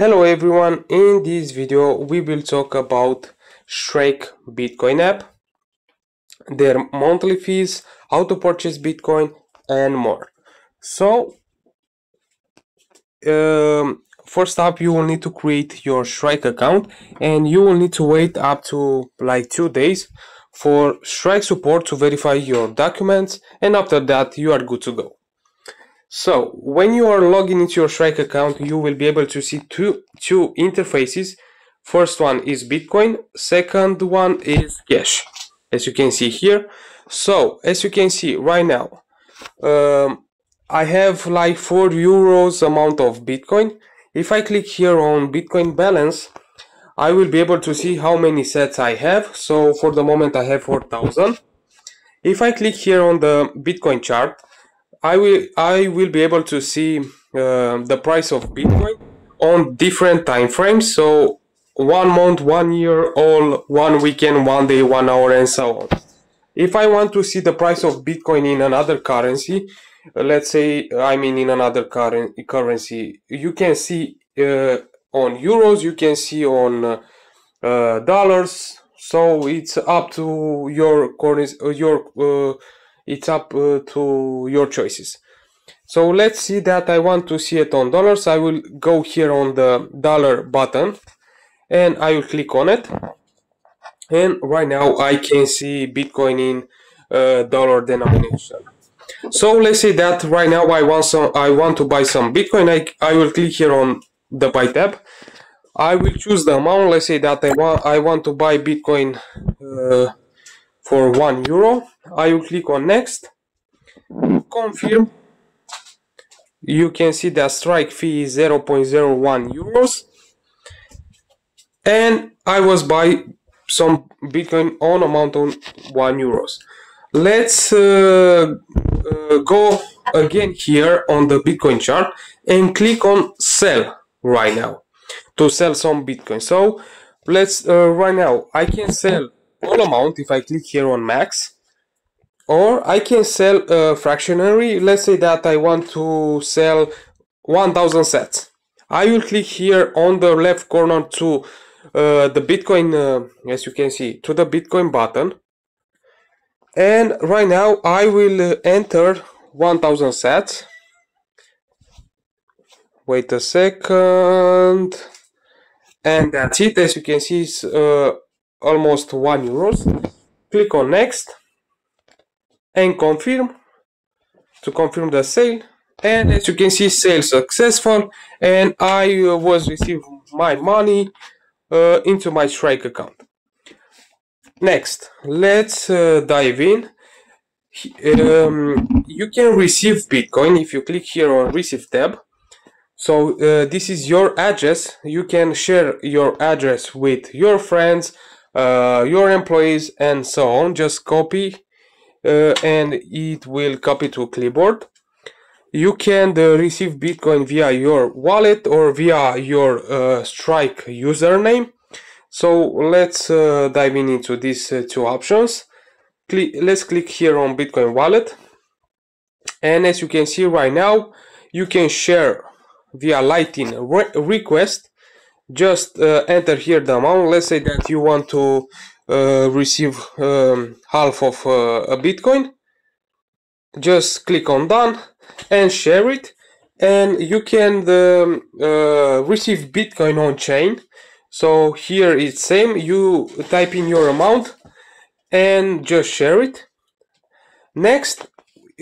Hello everyone, in this video we will talk about Strike Bitcoin app, their monthly fees, how to purchase Bitcoin and more. So um, first up you will need to create your Strike account and you will need to wait up to like two days for Strike support to verify your documents and after that you are good to go. So when you are logging into your Strike account, you will be able to see two, two interfaces. First one is Bitcoin, second one is Cash, as you can see here. So as you can see right now, um, I have like 4 euros amount of Bitcoin. If I click here on Bitcoin balance, I will be able to see how many sats I have. So for the moment I have 4000. If I click here on the Bitcoin chart, I will I will be able to see uh, the price of Bitcoin on different time frames. So one month, one year, all one weekend, one day, one hour, and so on. If I want to see the price of Bitcoin in another currency, uh, let's say I mean in another current currency, you can see uh, on euros, you can see on uh, dollars. So it's up to your currency, uh, your uh, it's up uh, to your choices. So let's see that I want to see it on dollars. I will go here on the dollar button and I will click on it. And right now I can see Bitcoin in uh, dollar denomination. So let's say that right now I want some I want to buy some Bitcoin. I, I will click here on the buy tab. I will choose the amount. Let's say that I want I want to buy Bitcoin uh, for 1 euro. I will click on next, confirm. You can see the strike fee is 0.01 euros. And I was buy some Bitcoin on amount on 1 euros. Let's uh, uh, go again here on the Bitcoin chart and click on sell right now to sell some Bitcoin. So let's uh, right now I can sell all amount if I click here on max or I can sell a fractionary. Let's say that I want to sell 1000 sats. I will click here on the left corner to uh, the Bitcoin uh, as you can see to the Bitcoin button. And right now I will uh, enter 1000 sats. Wait a second. And that's it. As you can see it's uh, almost 1 euros. Click on next and confirm to confirm the sale. And as you can see sale successful. And I uh, was received my money uh, into my strike account. Next let's uh, dive in. Um, you can receive bitcoin if you click here on receive tab. So uh, this is your address. You can share your address with your friends uh, your employees and so on. Just copy uh, and it will copy to clipboard. You can uh, receive bitcoin via your wallet or via your uh, strike username. So let's uh, dive in into these uh, two options. Let's click here on bitcoin wallet. And as you can see right now you can share via lightning re request. Just uh, enter here the amount let's say that you want to receive um, half of uh, a bitcoin. Just click on done and share it. And you can um, uh, receive bitcoin on chain. So here it's same. You type in your amount and just share it. Next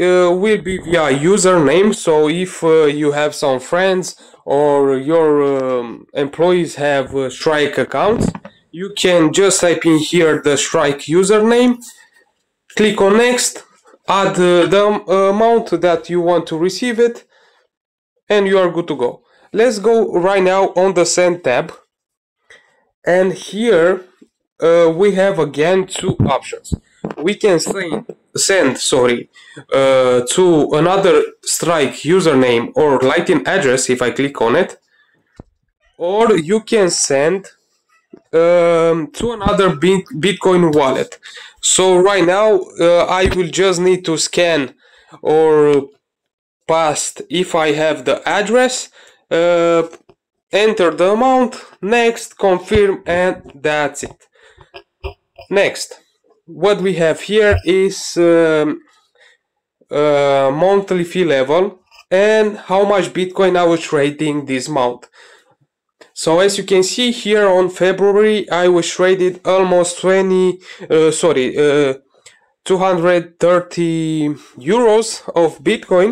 uh, will be via username. So if uh, you have some friends or your um, employees have uh, strike accounts you can just type in here the strike username click on next add uh, the amount that you want to receive it and you are good to go. Let's go right now on the send tab. And here uh, we have again two options. We can send, send sorry, uh, to another Strike username or Lightning address if I click on it, or you can send um, to another Bitcoin wallet. So right now uh, I will just need to scan or past if I have the address. Uh, enter the amount next confirm and that's it next what we have here is um, uh, monthly fee level and how much bitcoin i was trading this month so as you can see here on february i was traded almost 20 uh, sorry uh, 230 euros of bitcoin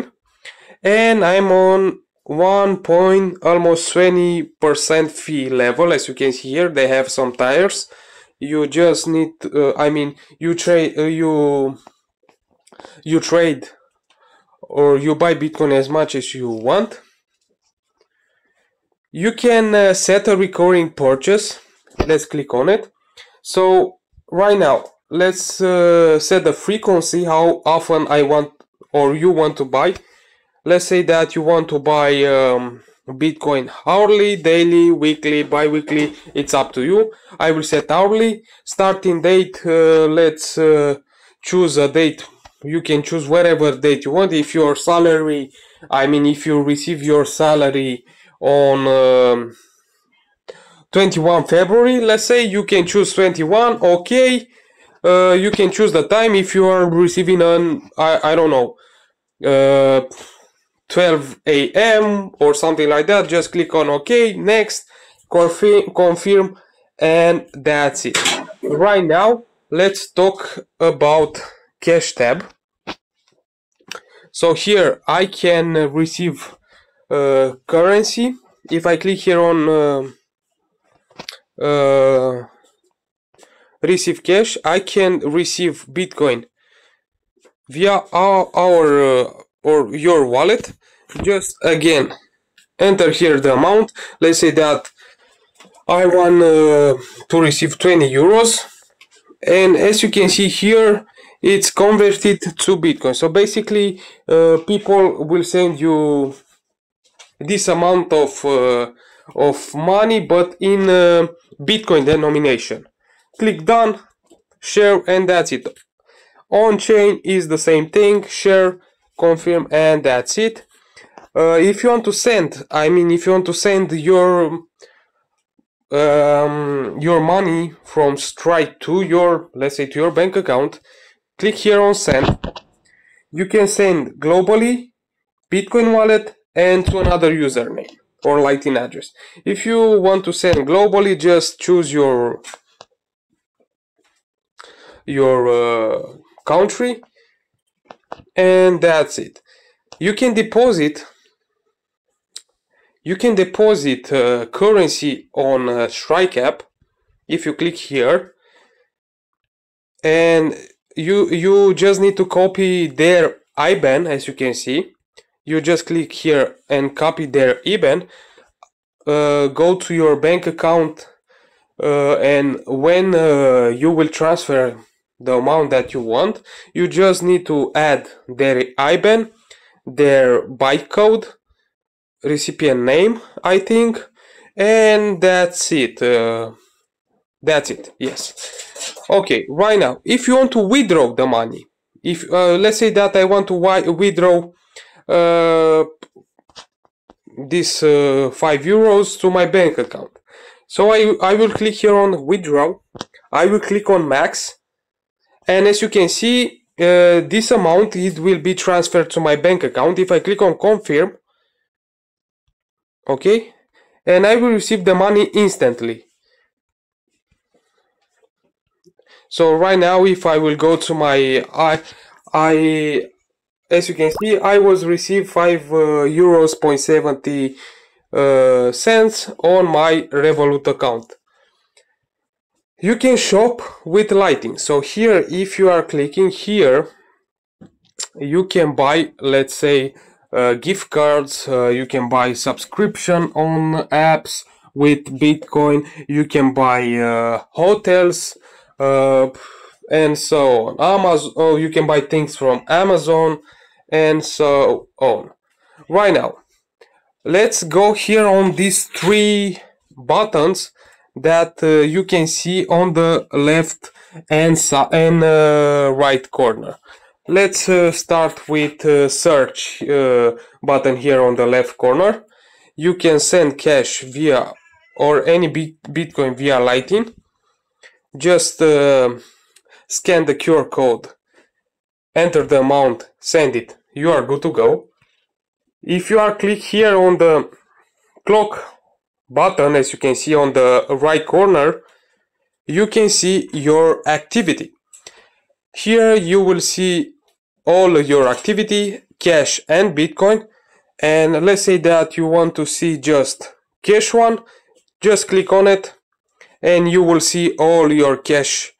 and i'm on one point almost 20 percent fee level. As you can see here they have some tires. You just need uh, i mean you trade uh, you you trade or you buy bitcoin as much as you want you can uh, set a recurring purchase. Let's click on it. So right now let's uh, set the frequency how often i want or you want to buy. Let's say that you want to buy um, bitcoin hourly daily weekly bi-weekly. It's up to you. I will set hourly. Starting date uh, let's uh, choose a date. You can choose whatever date you want. If your salary i mean if you receive your salary on um, 21 february let's say you can choose 21 okay uh, you can choose the time if you are receiving an i, I don't know uh, 12 a.m. or something like that. Just click on OK, next, confirm, confirm, and that's it. Right now, let's talk about Cash tab. So here I can receive uh, currency. If I click here on uh, uh, receive cash, I can receive Bitcoin via our, our uh, or your wallet. Just again enter here the amount. Let's say that I want to receive 20 euros. And as you can see here it's converted to Bitcoin. So basically uh, people will send you this amount of uh, of money but in uh, Bitcoin denomination. Click done share and that's it. On chain is the same thing share confirm and that's it. Uh, if you want to send i mean if you want to send your um, your money from strike to your let's say to your bank account click here on send. You can send globally bitcoin wallet and to another username or lightning address. If you want to send globally just choose your your uh, country and that's it. You can deposit you can deposit uh, currency on uh, Strike app if you click here and you you just need to copy their IBAN as you can see you just click here and copy their IBAN uh, go to your bank account uh, and when uh, you will transfer the amount that you want. You just need to add their IBAN, their bytecode, recipient name, I think, and that's it. Uh, that's it. Yes. Okay. Right now, if you want to withdraw the money, if uh, let's say that I want to withdraw uh, this uh, five euros to my bank account, so I I will click here on withdraw. I will click on max. And as you can see uh, this amount it will be transferred to my bank account. If I click on confirm okay and I will receive the money instantly. So right now if I will go to my I I as you can see I was received 5 uh, euros point 70 uh, cents on my Revolut account. You can shop with lightning. So here if you are clicking here you can buy let's say uh, gift cards uh, you can buy subscription on apps with bitcoin you can buy uh, hotels uh, and so on. Amazon oh, you can buy things from amazon and so on right now let's go here on these three buttons that uh, you can see on the left and, and uh, right corner. Let's uh, start with uh, search uh, button here on the left corner. you can send cash via or any bit bitcoin via lightning just uh, scan the QR code enter the amount send it. You are good to go. If you are click here on the clock button as you can see on the right corner you can see your activity. Here you will see all your activity cash and bitcoin. And let's say that you want to see just cash one just click on it and you will see all your cash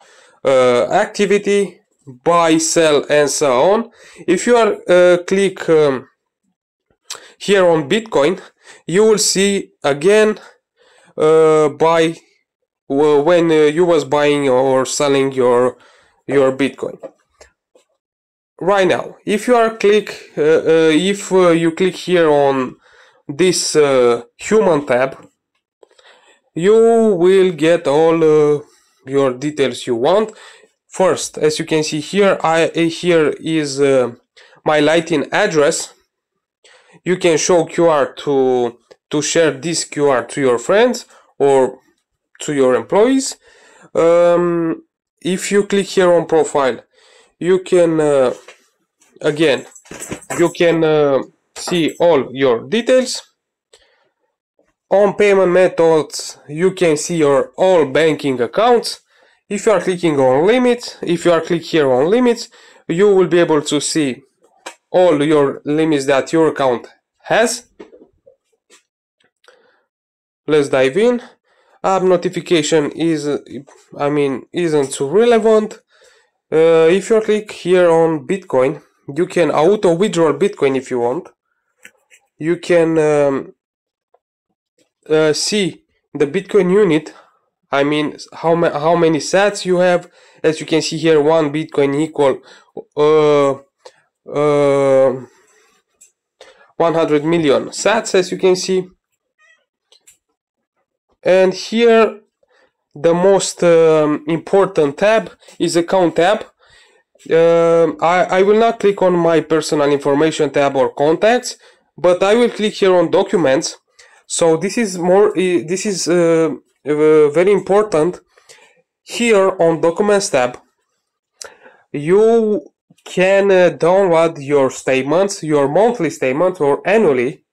uh, activity buy sell and so on. If you are uh, click um, here on bitcoin you will see again uh, buy when uh, you was buying or selling your your bitcoin. Right now if you are click uh, uh, if uh, you click here on this human tab you will get all your details you want first as you can see here I here is uh, my Lightning address. You can show QR to to share this QR to your friends or to your employees. Um, if you click here on profile you can uh, again you can uh, see all your details. On payment methods you can see your all banking accounts if you are clicking on limits if you are click here on limits you will be able to see all your limits that your account has. Let's dive in. App notification is i mean isn't too relevant. Uh, if you click here on bitcoin you can auto withdraw bitcoin if you want. You can um, uh, see the bitcoin unit i mean how, ma how many sats you have? As you can see here one bitcoin equal uh, uh, 100 million sats as you can see. And here the most um, important tab is account tab. Uh, I, I will not click on my personal information tab or contacts but I will click here on documents. So this is more this is uh, very important. Here on documents tab you can uh, download your statements your monthly statements or annually.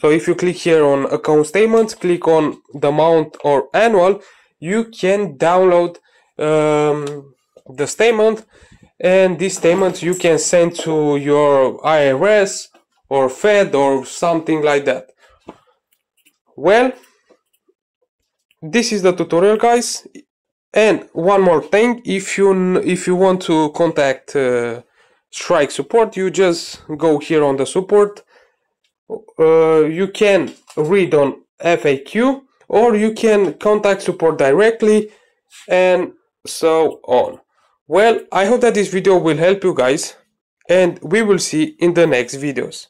So if you click here on account statements click on the amount or annual you can download um, the statement. And this statement you can send to your IRS or Fed or something like that. Well, this is the tutorial guys. And one more thing if you if you want to contact uh, strike support you just go here on the support. Uh, you can read on FAQ or you can contact support directly. And so on. Well, I hope that this video will help you guys and we will see in the next videos.